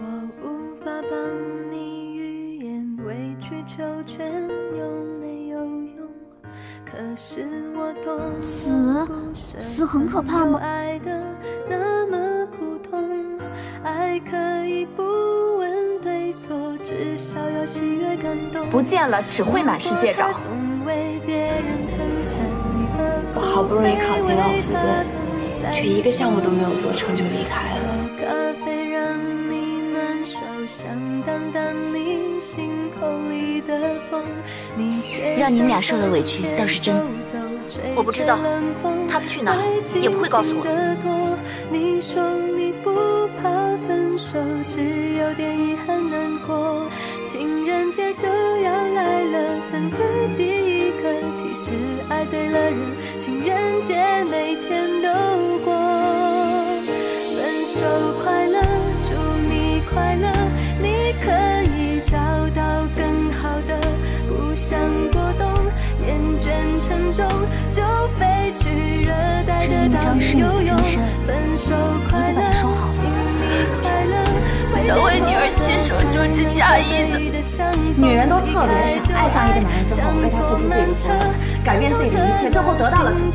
我无法帮你预言，委曲求全有没有用？可是我多么不舍死很可怕吗爱的那么苦痛，爱可以不问对错，至少要喜悦感动。不见了只会满世界找我好不容易考进了奥斯顿，却一个项目都没有做成就离开了。让你们俩受了委屈倒是真。我不知道，他们去哪儿也不会告诉我。你说你不怕分手，只有点遗憾难过。情人节就要来了，剩自己一个。其实爱对了人，情人节每天都过。不想过冬，厌倦沉重，就飞去热带的岛屿游泳。分手快乐，请你快乐。能为女儿亲手修指甲衣的女人都特别傻，爱上一个男人之后，为他付出最多，改变自己的一切，最后得到了什么？